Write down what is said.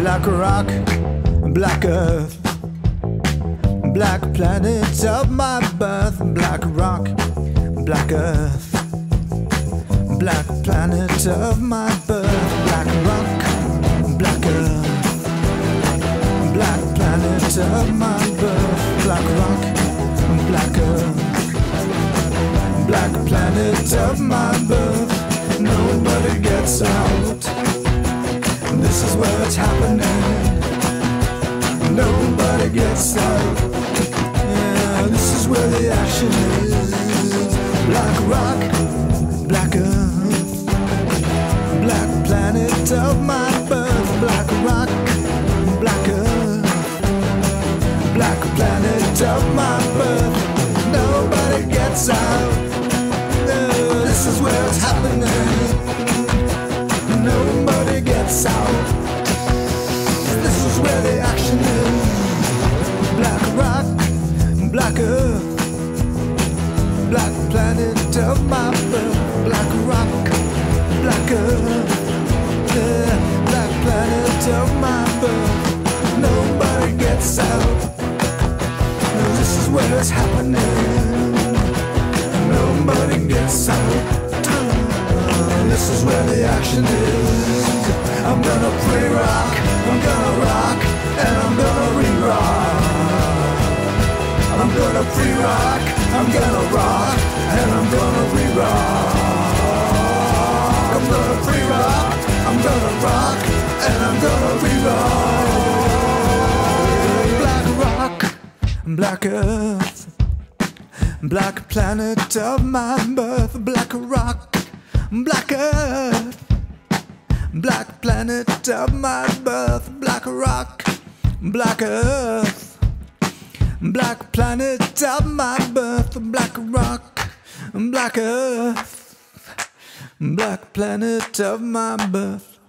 Black rock, black earth, black planet of my birth. Black rock, black earth, black planet of my birth. Black rock, black earth, black planet of my birth. Black rock, black earth, black planet of my birth. Nobody gets out. It's happening. Nobody gets out. Yeah, this is where the action is. Black rock, black earth, black planet of my birth. Black rock, black earth, black planet of my birth. Nobody gets out. This is where it's happening. Nobody gets out. Planet of my birth. Black rock, black earth, black planet of my birth. Nobody gets out. No, this is where it's happening. Nobody gets out. This is where the action is. I'm gonna play rock, I'm gonna rock, and I'm gonna re-rock. I'm gonna pre-rock, I'm gonna rock, I'm gonna re-rock. I'm gonna pre-rock, I'm gonna rock, and I'm gonna re-rock. Black rock, black earth, black planet of my birth, black rock, black earth. Black planet of my birth, black rock, black earth. Black planet of my birth, black rock, black earth. Black planet of my birth.